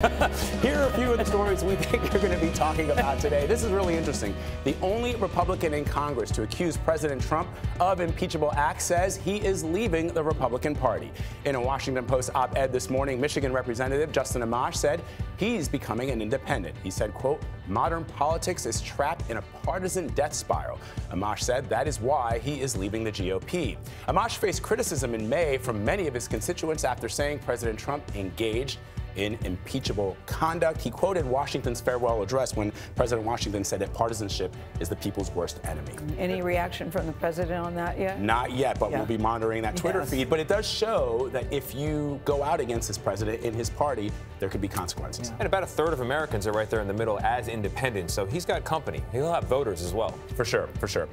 Here are a few of the stories we think you're going to be talking about today. This is really interesting. The only Republican in Congress to accuse President Trump of impeachable acts says he is leaving the Republican Party. In a Washington Post op-ed this morning, Michigan Representative Justin Amash said he's becoming an independent. He said, quote, modern politics is trapped in a partisan death spiral. Amash said that is why he is leaving the GOP. Amash faced criticism in May from many of his constituents after saying President Trump engaged in impeachable conduct. He quoted Washington's farewell address when President Washington said that partisanship is the people's worst enemy. Any reaction from the president on that yet? Not yet, but Yeah. we'll be monitoring that Twitter Yes. feed. But it does show that if you go out against this president in his party, there could be consequences. And about a third of Americans are right there in the middle as independents, so he's got company. He'll have voters as well. For sure, for sure.